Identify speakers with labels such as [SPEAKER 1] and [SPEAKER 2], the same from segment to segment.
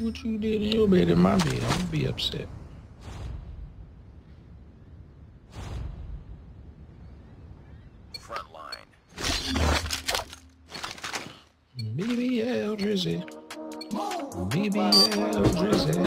[SPEAKER 1] What you did in your bed in my bed, I'm gonna be upset.
[SPEAKER 2] Front line.
[SPEAKER 1] BBL Drizzy. BBL Drizzy.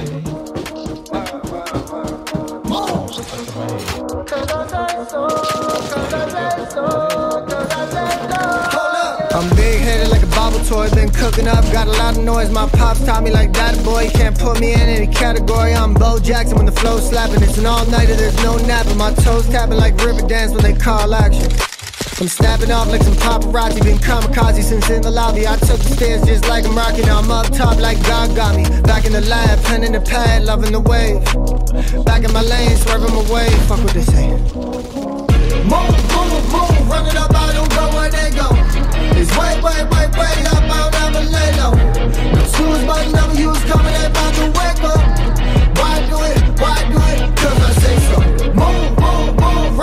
[SPEAKER 3] I'm big headed like toy, been cooking up, got a lot of noise. My pops taught me like that boy, you can't put me in any category. I'm Bo Jackson when the flow slapping, it's an all nighter, there's no napping. My toes tapping like river dance when they call action. I'm snapping off like some paparazzi, been kamikaze since in the lobby. I took the stairs just like I'm rocking, now I'm up top like God got me. Back in the lab, pen in the pad, loving the wave. Back in my lane, swerving my way, fuck what they say.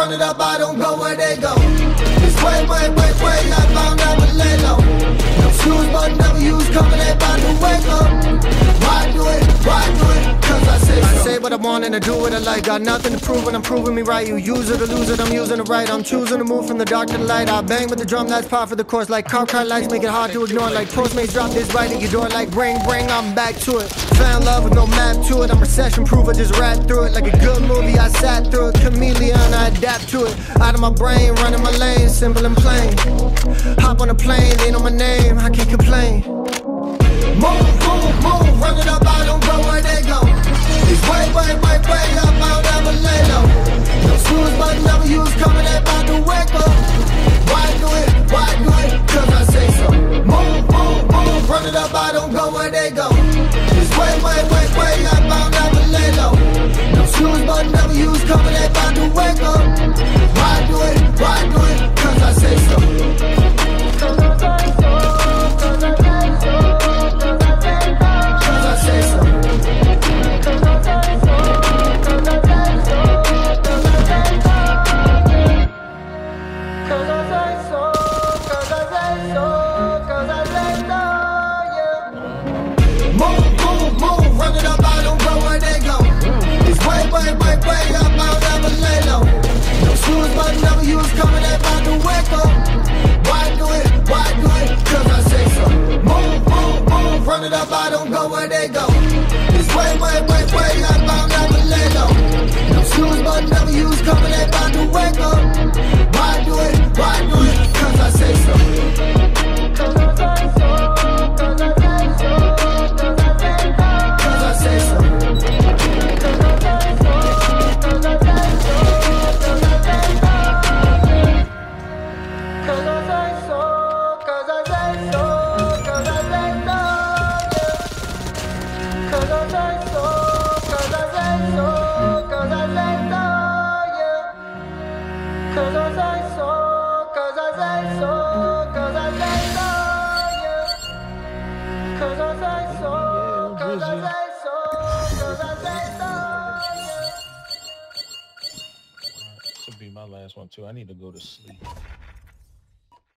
[SPEAKER 3] Run it up, I don't go where they go. It's way, way, way, way up, I'll never lay low. No button, never use, coming in I want and I do what I like. Got nothing to prove and I'm proving me right. You use it or lose it, I'm using it right. I'm choosing to move from the dark to the light. I bang with the drum, that's par for the course. Like car car lights make it hard to ignore. Like Postmates drop this right at your door. Like bring, bring, I'm back to it. Found love with no map to it. I'm recession proof, I just rap through it. Like a good movie, I sat through it. Chameleon, I adapt to it. Out of my brain, running my lane, simple and plain. Hop on a plane, they know my name, I can't complain. Move, move, move, run it up, I don't go where they go. It's way, way Snooze button, never use, coming in about to wake up. Why do it, why do it, cause I say so. Move, move, move, run it up, I don't go where they go. It's way, way,
[SPEAKER 1] last one too. I need to go to sleep.